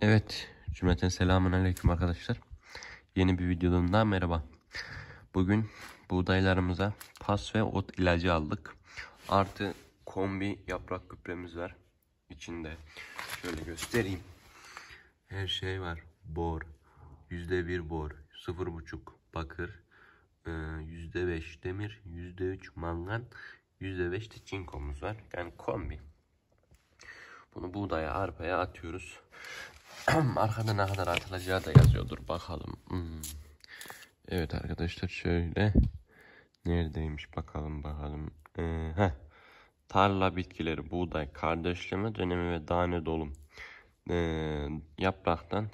Evet, cümleten selamun aleyküm arkadaşlar. Yeni bir videodan daha merhaba. Bugün buğdaylarımıza pas ve ot ilacı aldık. Artı kombi yaprak gübremiz var içinde. Şöyle göstereyim. Her şey var. Bor, yüzde bir bor, sıfır buçuk bakır, e, yüzde beş demir, yüzde üç mangan, yüzde beş de çinkomuz var. Yani kombi. Bunu buğdaya, arpaya atıyoruz. Arkada ne kadar atılacağı da yazıyordur. Bakalım. Hmm. Evet arkadaşlar şöyle. Neredeymiş bakalım bakalım. Ee. Tarla bitkileri, buğday, kardeşleme dönemi ve tane dolum. Ee, yapraktan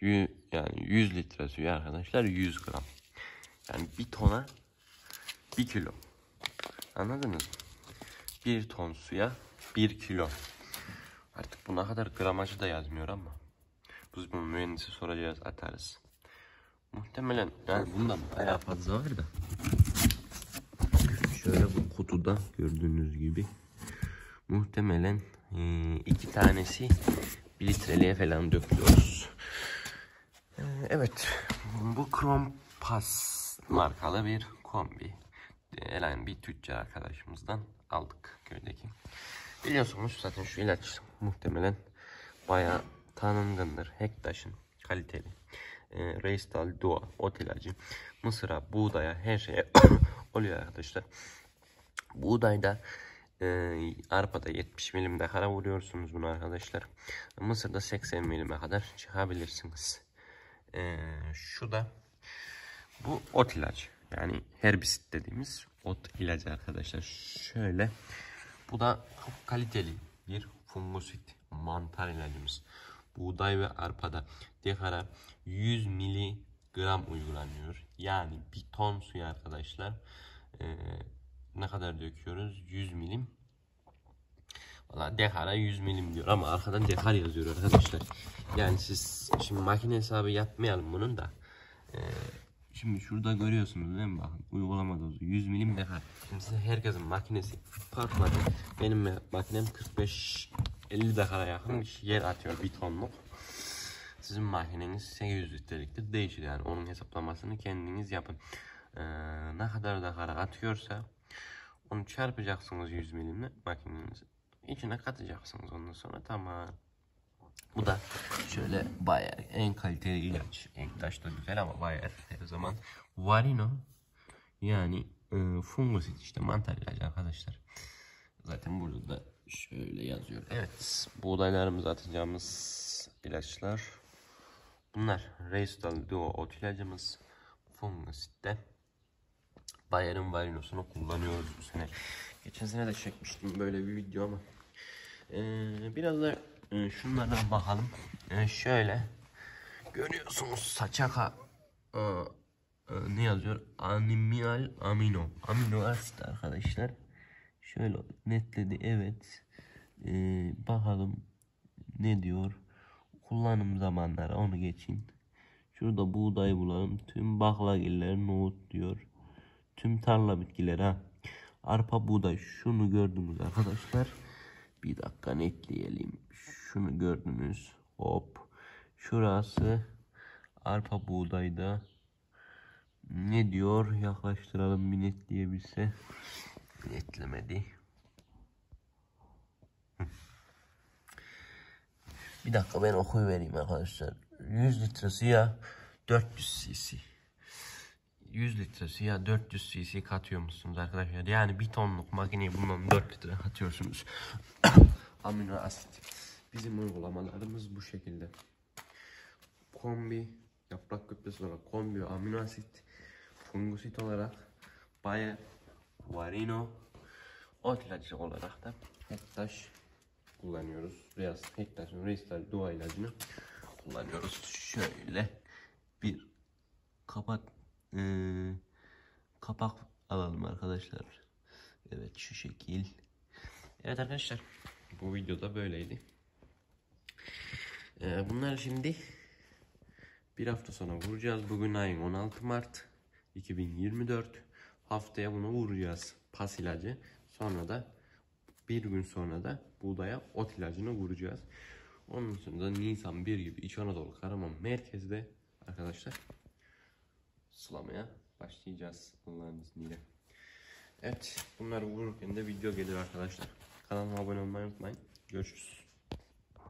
yü, yani 100 litre suyu arkadaşlar 100 gram. Yani bir tona 1 kilo. Anladınız mı? 1 ton suya 1 kilo. Artık bu ne kadar gramajı da yazmıyor ama. Biz bunu mühendise soracağız atarız. Muhtemelen yani bundan bayağı fazla var da. Şöyle bu kutuda gördüğünüz gibi. Muhtemelen e, iki tanesi bir litreliğe falan döküyoruz. E, evet bu Krom Pass markalı bir kombi. Elen bir tüccar arkadaşımızdan aldık köydeki. Biliyorsunuz zaten şu ilaç muhtemelen bayağı tanıngandır. Hektaş'ın kaliteli. E, Reistal Dua ot ilacı. Mısıra, buğdaya her şeye oluyor arkadaşlar. Buğdayda e, arpada 70 milimde kara vuruyorsunuz bunu arkadaşlar. Mısırda 80 milime kadar çıkabilirsiniz. E, şu da bu ot ilacı. Yani herbisit dediğimiz ot ilacı arkadaşlar. Şöyle bu da çok kaliteli bir fungosit mantar ilacımız. Buğday ve arpada dekara 100 miligram uygulanıyor. Yani bir ton suya arkadaşlar ee, ne kadar döküyoruz? 100 milim. Valla dekara 100 milim diyor ama arkadan dekar yazıyor arkadaşlar. Yani siz şimdi makine hesabı yapmayalım bunun da. Ee, Şimdi şurada görüyorsunuz değil mi? Bakın uygulama dozu 100 milim dekar. Şimdi herkesin makinesi farklı. Benim makinem 45 50 dakikaya yakın yer atıyor bir tonluk. Sizin makineniz 800 litreliktir değişir yani onun hesaplamasını kendiniz yapın. Ee, ne kadar dakika atıyorsa onu çarpacaksınız 100 milimle makinenizi içine katacaksınız ondan sonra tamam. Bu da şöyle Bayer en kaliteli ilaç. Ektaş da güzel ama Bayer her zaman Varino yani e, fungosit işte mantar ilacı arkadaşlar. Zaten burada da şöyle yazıyor. Evet buğdaylarımızı atacağımız ilaçlar bunlar. Reistal Duo ot ilacımız fungositte. Bayer'in varinosunu kullanıyoruz bu sene. Geçen sene de çekmiştim böyle bir video ama ee, biraz da e, şunlardan bakalım. E, şöyle görüyorsunuz saçaka e, e, ne yazıyor? Animal amino. Amino asit arkadaşlar. Şöyle netledi evet. E, bakalım ne diyor? Kullanım zamanları onu geçin. Şurada buğday bulalım. Tüm baklagiller nohut diyor. Tüm tarla bitkileri ha. Arpa buğday şunu gördünüz arkadaşlar. Bir dakika netleyelim. Şunu gördünüz. Hop. Şurası arpa buğdayda. Ne diyor? Yaklaştıralım bir netleyebilse. Netlemedi. Bir dakika ben okuyu vereyim arkadaşlar. 100 litre suya 400 cc. 100 litre suya 400 cc katıyor musunuz arkadaşlar? Yani bir tonluk makineye bundan 4 litre katıyorsunuz. Amino asit. Bizim uygulamalarımız bu şekilde. Kombi, yaprak gübresi olarak kombi, amino asit, fungosit olarak Bayer, Varino, ot ilacı olarak da Hektaş kullanıyoruz. Biraz Hektaş'ın Reistal Dua ilacını kullanıyoruz. Şöyle bir kapat e, kapak alalım arkadaşlar. Evet şu şekil. Evet arkadaşlar bu videoda böyleydi. Ee, bunlar şimdi bir hafta sonra vuracağız. Bugün ayın 16 Mart 2024. Haftaya bunu vuracağız. Pas ilacı. Sonra da bir gün sonra da buğdaya ot ilacını vuracağız. Onun için de Nisan 1 gibi İç Anadolu Karaman merkezde arkadaşlar sulamaya başlayacağız Allah'ın izniyle. Evet bunları vururken de video gelir arkadaşlar. Kanalıma abone olmayı unutmayın. Görüşürüz.